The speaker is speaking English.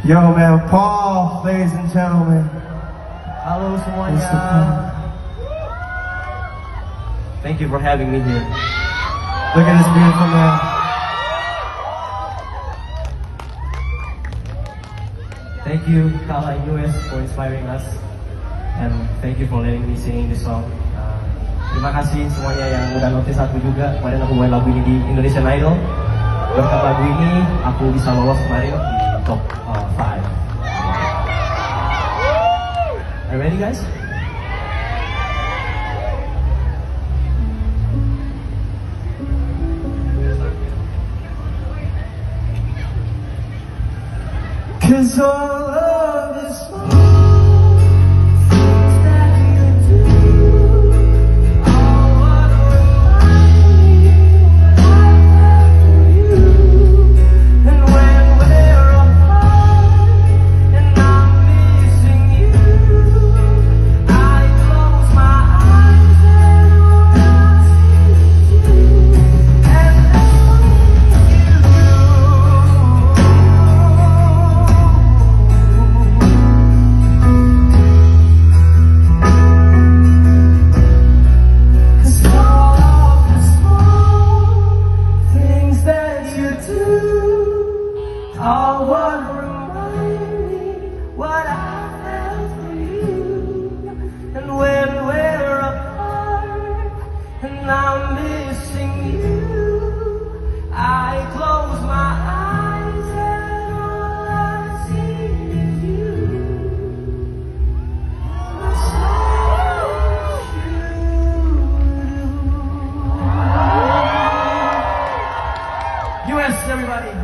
Yo, man, Paul, ladies and gentlemen. Halo semuanya. Thank you for having me here. Look at this beautiful man. Thank you, Kala US, for inspiring us. And thank you for letting me sing this song. Uh, terima kasih semuanya yang udah notice aku juga kemarin aku main lagu ini di Indonesian Idol. Berkat lagu ini, aku bisa lolos kemarin di top ready guys? Cause all all what reminded me what I felt for you. And when we're apart and I'm missing you, I close my eyes and all I see is you. You. Yes, everybody.